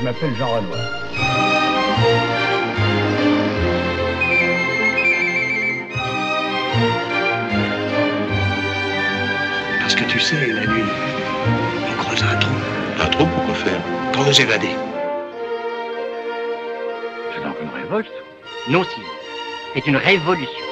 Je m'appelle Jean Renoir. Parce que tu sais, la nuit, on creuse un trou Un trou pour quoi faire pour nous évader. C'est donc une révolte Non, si. C'est une révolution.